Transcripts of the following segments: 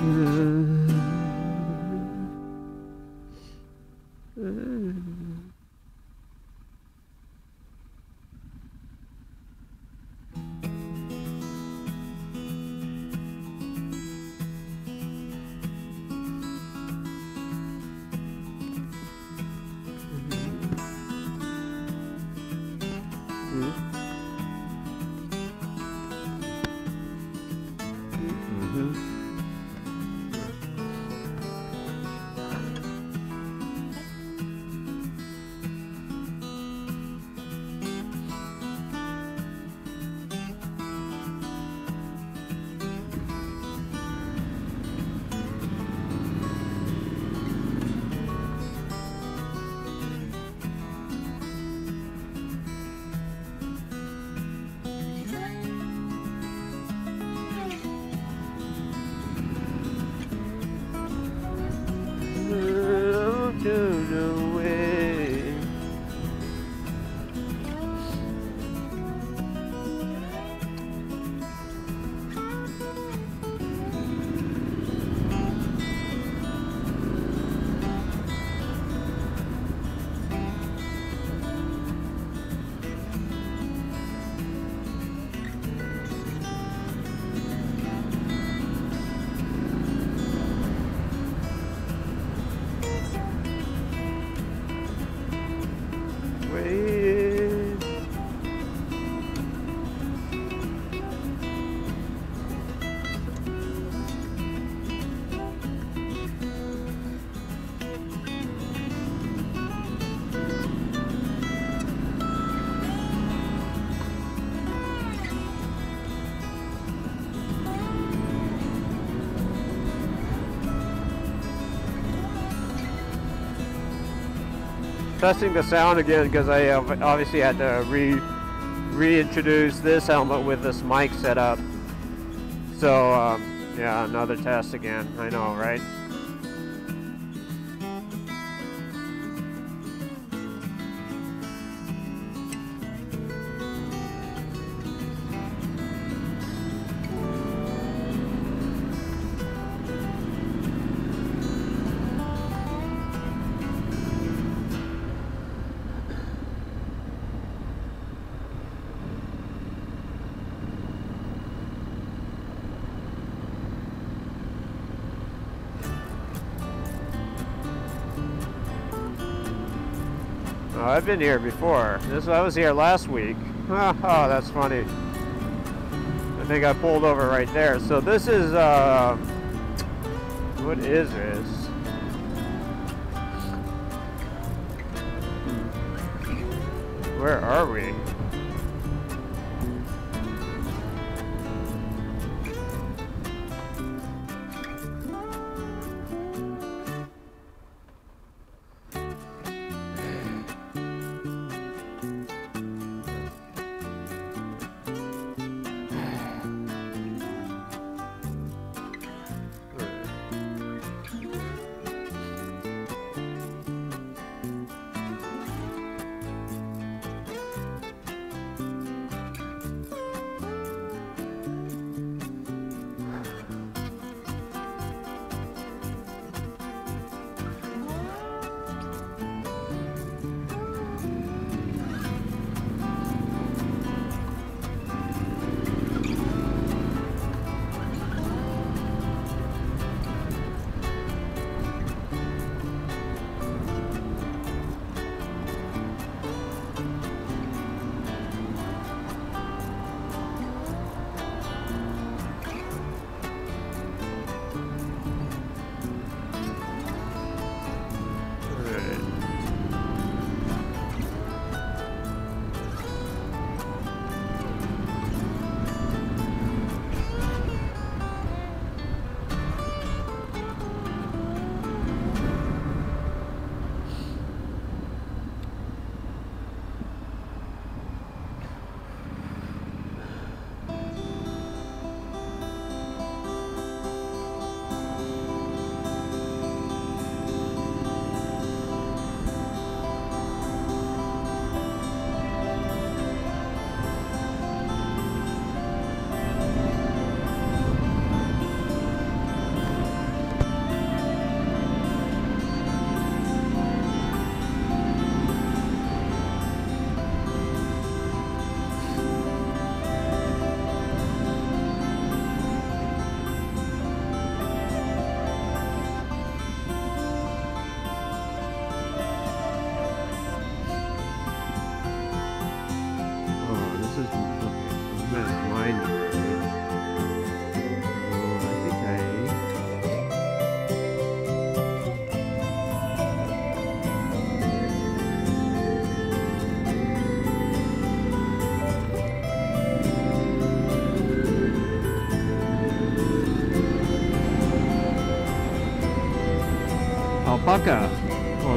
Turn Testing the sound again because I obviously had to re reintroduce this helmet with this mic set up. So um, yeah, another test again. I know, right? Oh, I've been here before. This I was here last week. Oh, that's funny. I think I pulled over right there. So this is uh, what is this? Where are we?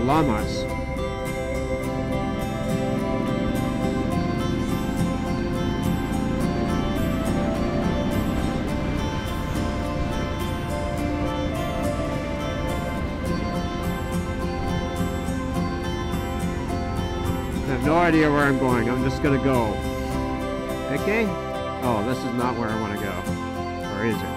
Llamas. I have no idea where I'm going. I'm just gonna go. Okay? Oh, this is not where I want to go. Or is it?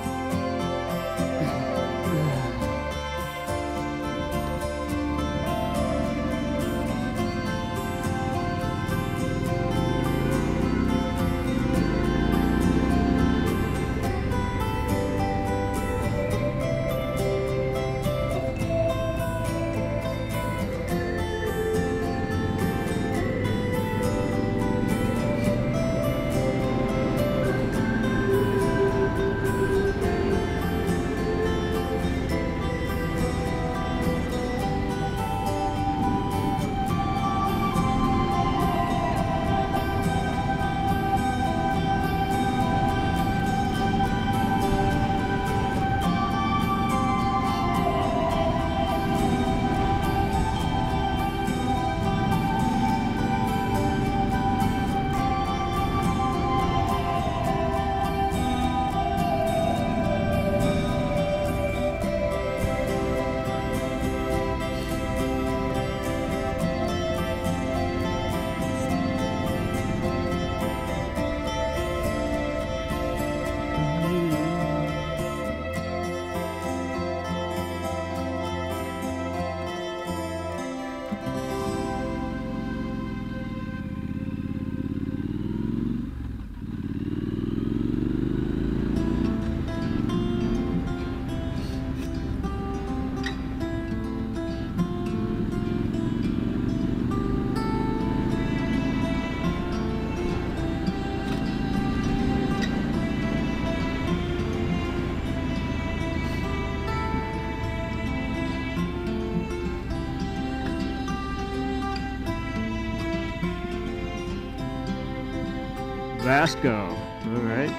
Vasco. All right.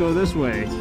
Go this way.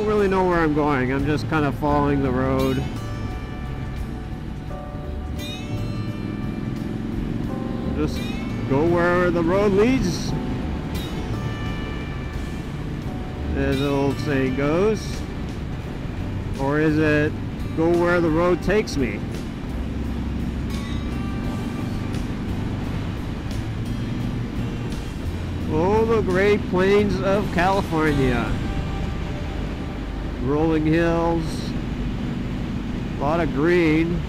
Don't really know where I'm going. I'm just kind of following the road. Just go where the road leads. As the old saying goes. Or is it go where the road takes me? Oh, the Great Plains of California. Rolling hills, a lot of green.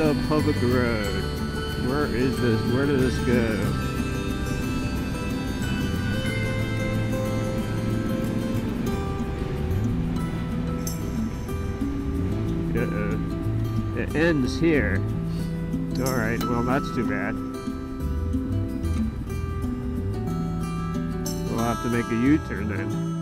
Of public road. Where is this? Where did this go? Uh-oh. It ends here. Alright, well that's too bad. We'll have to make a U-turn then.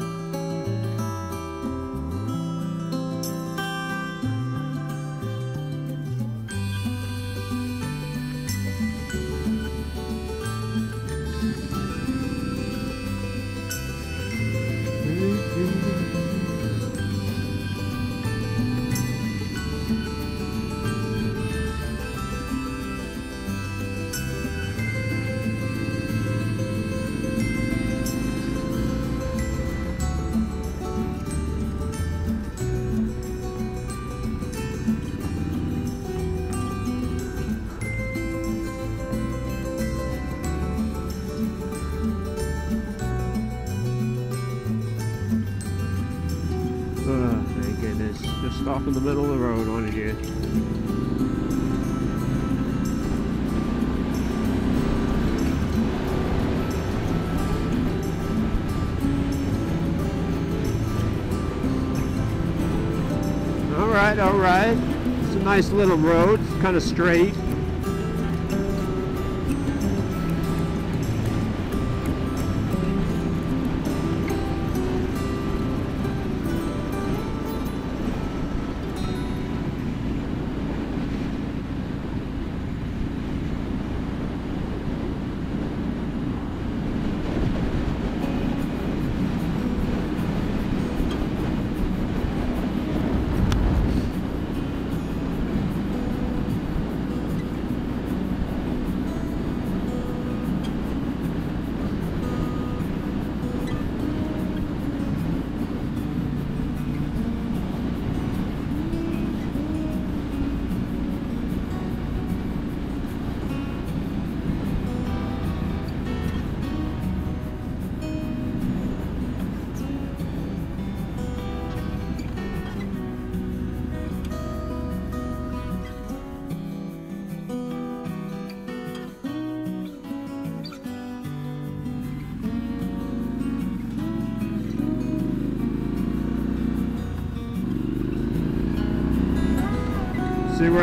In the middle of the road, wanted you. Alright, alright. It's a nice little road, kind of straight.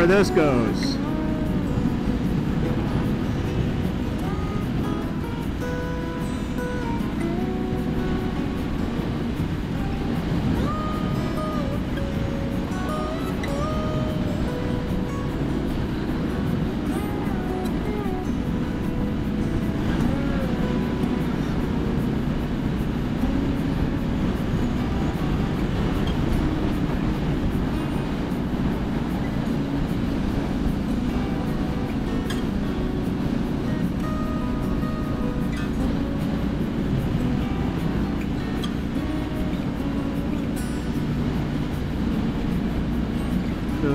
Where this goes.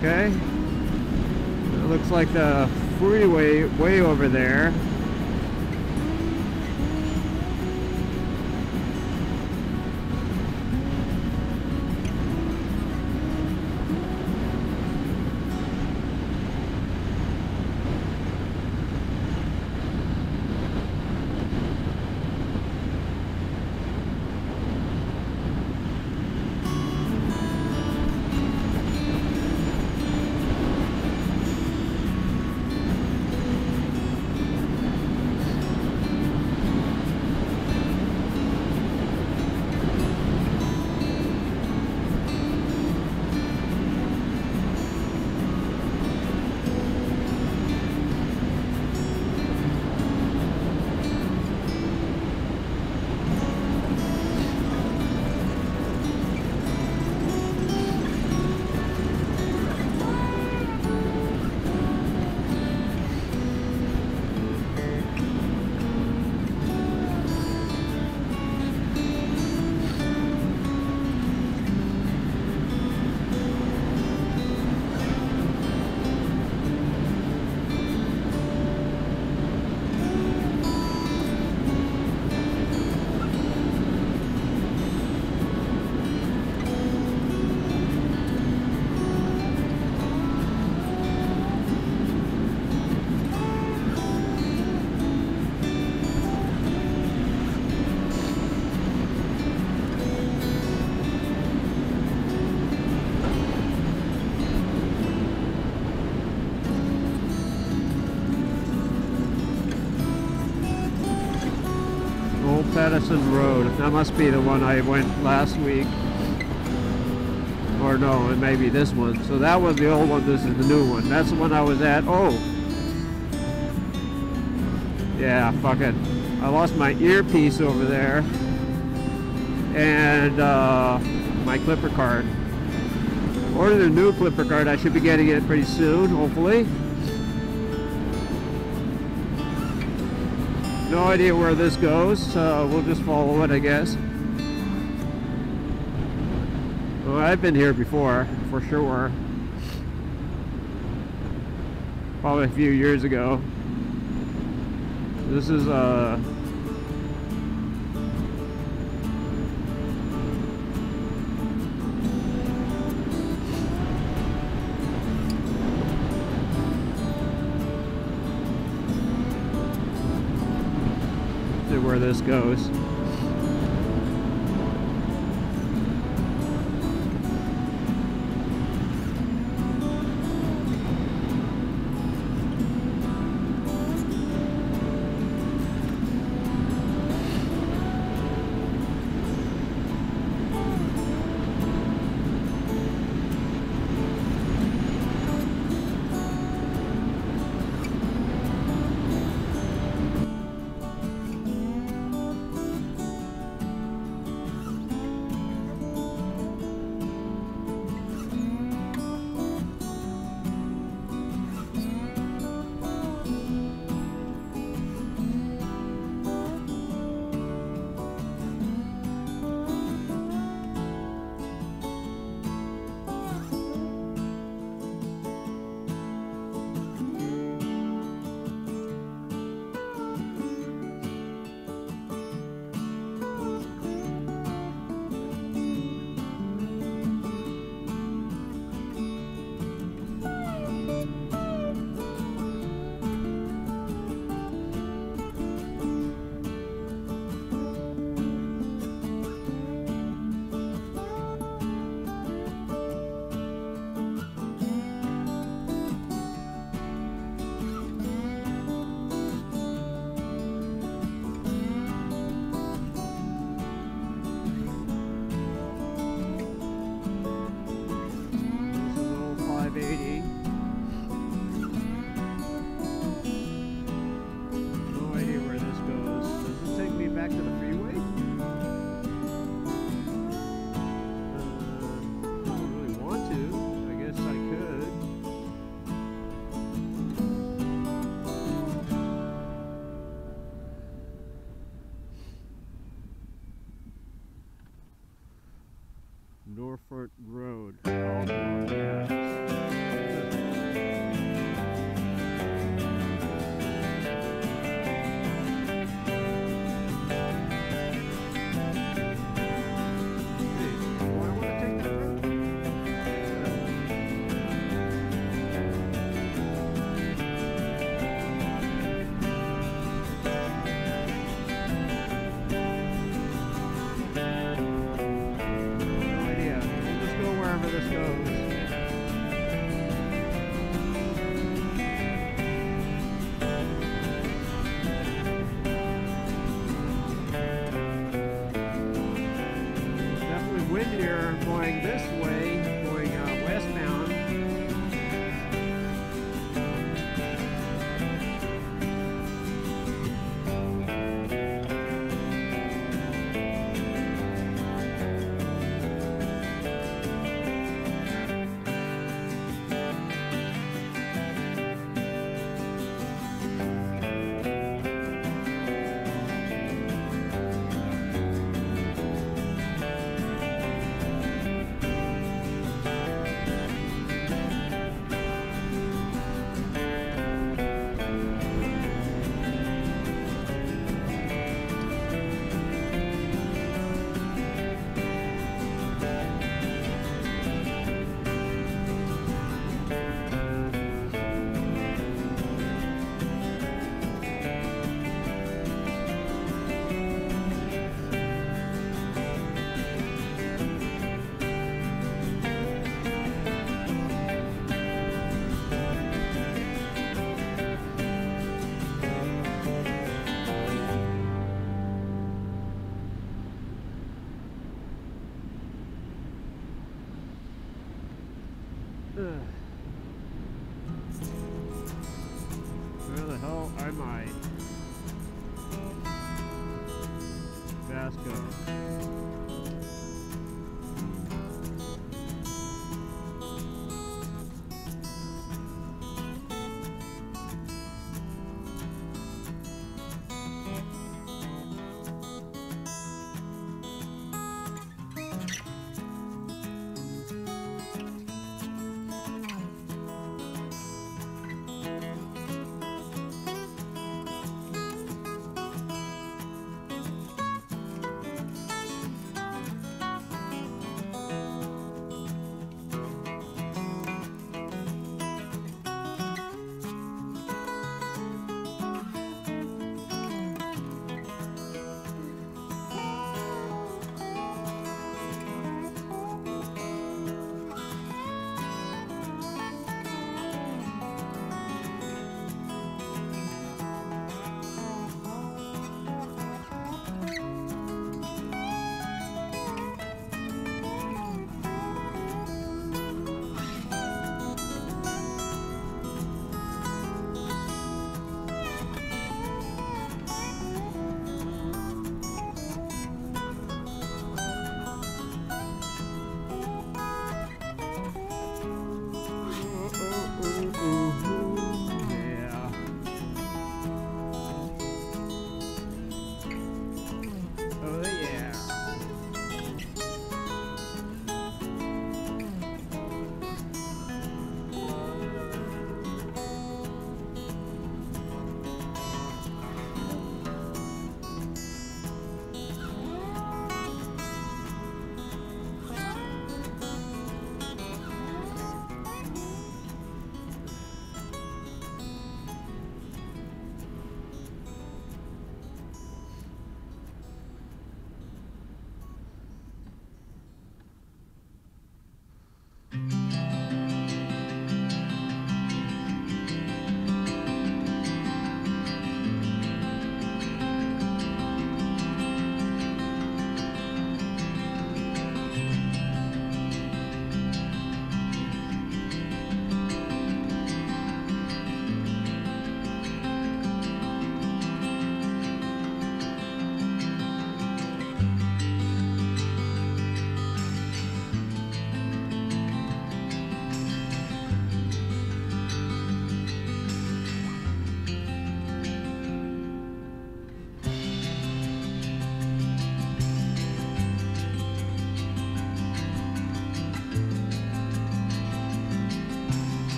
Okay. It looks like the freeway way over there. Old Patterson Road. That must be the one I went last week. Or no, it may be this one. So that was the old one, this is the new one. That's the one I was at. Oh! Yeah, fuck it. I lost my earpiece over there. And uh, my Clipper card. Ordered a new Clipper card. I should be getting it pretty soon, hopefully. No idea where this goes. Uh, we'll just follow it, I guess. Well, I've been here before, for sure. Probably a few years ago. This is uh where this goes.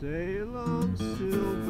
Sail on, silver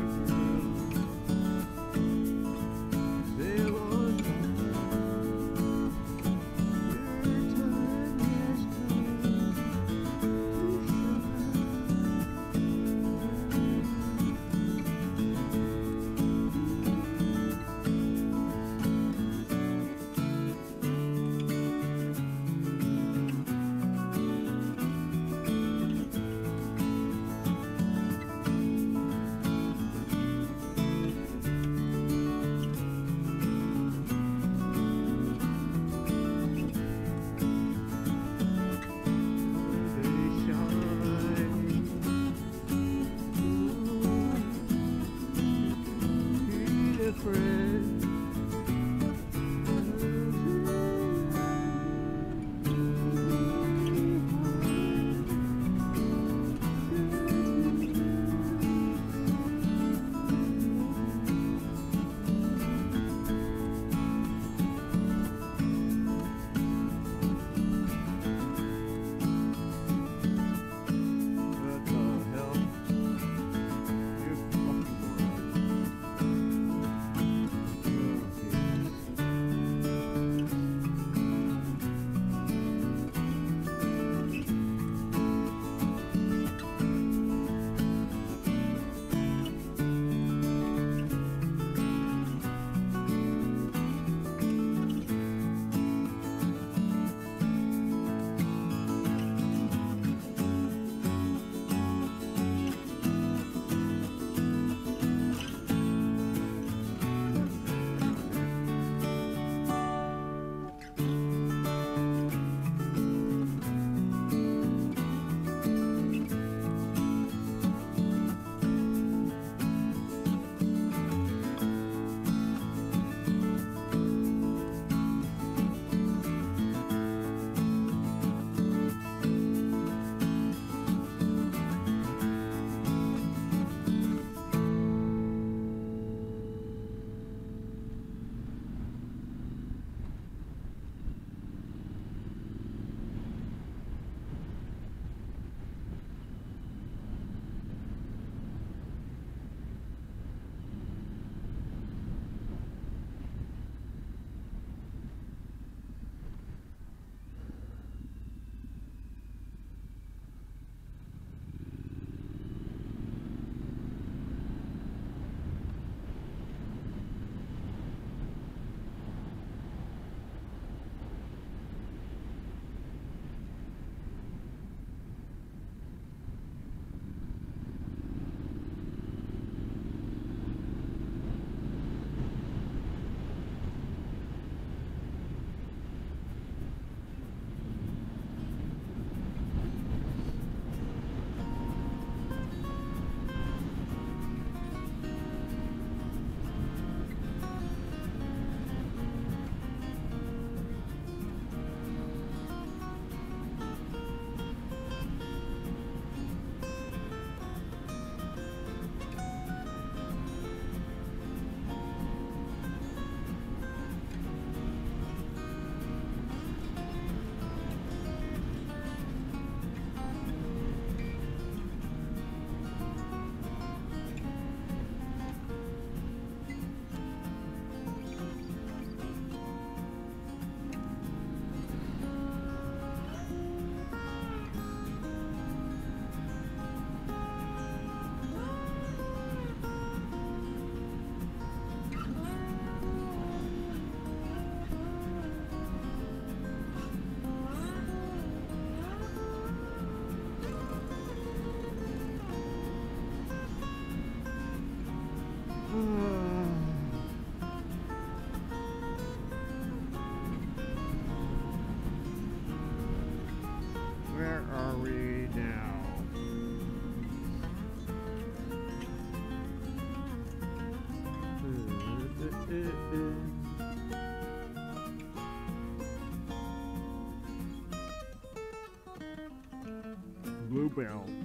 Bluebell.